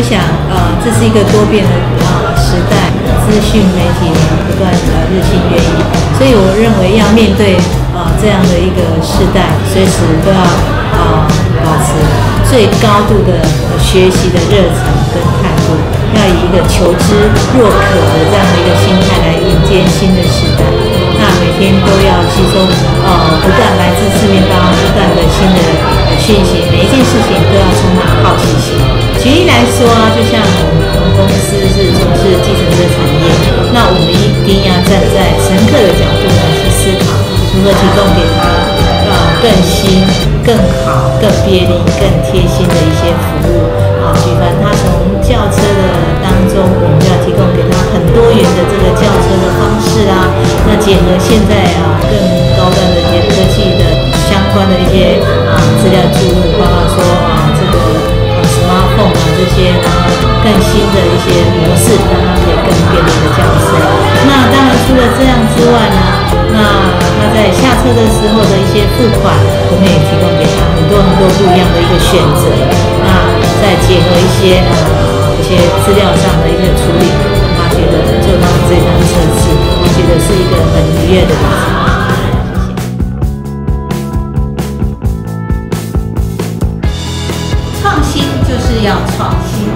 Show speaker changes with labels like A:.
A: 我想，呃，这是一个多变的啊时代，资讯媒体呢不断的日新月异，所以我认为要面对啊这样的一个时代，随时都要啊保持最高度的学习的热忱跟态度，要以一个求知若渴的这样的一个心态来迎接新的时代。那每天都要吸收呃不断来自四面八方不断的新的讯息，举例来说啊，就像我们公司是从事计程车产业，那我们一定要站在乘客的角度来去思考，如何提供给他呃更新、更好、更便利、更贴心的一些服务啊。举凡他从轿车的当中，我们要提供给他很多元的这个轿车的方式啊，那结合现在啊更更新的一些模式，让它可以更便利的驾驶。那当然除了这样之外呢，那他在下车的时候的一些付款，我们也提供给他很多很多不一样的一个选择。那再结合一些呃一些资料上的一些处理，他觉得做到这趟测试，我觉得是一个很愉悦的旅程。要创新